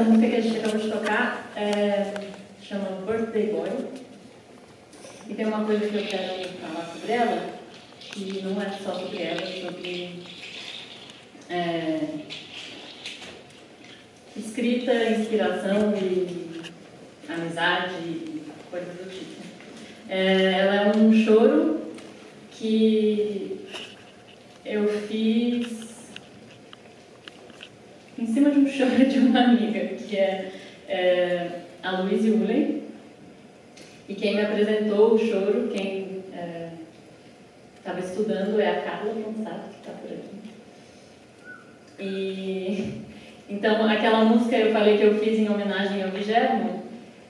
A música que a gente acabou de tocar é, chama Birthday Boy. E tem uma coisa que eu quero falar sobre ela, que não é só sobre ela, é sobre é, escrita, inspiração e amizade e coisas do tipo. É, ela é um choro que eu fiz cima de um choro de uma amiga, que é, é a Louise Ullen. E quem me apresentou o choro, quem estava é, estudando, é a Carla Gonçalves, que está por aqui. E, então, aquela música eu falei que eu fiz em homenagem ao Guilherme,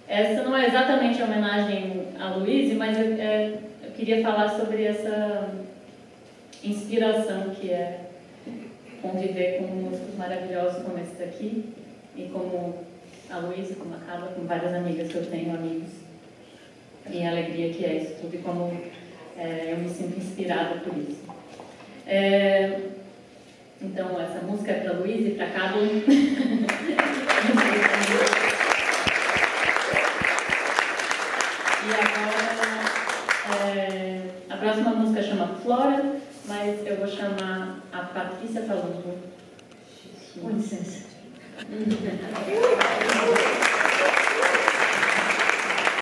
essa não é exatamente homenagem a Louise, mas é, eu queria falar sobre essa inspiração que é conviver com músicos maravilhosos como esse daqui e como a Luísa, como a Carla, com várias amigas que eu tenho, amigos. E a alegria que é isso tudo e como é, eu me sinto inspirada por isso. É, então, essa música é para Luísa e para Carla. e agora, é, a próxima música chama Flora mas eu vou chamar a Patrícia falando. Com licença.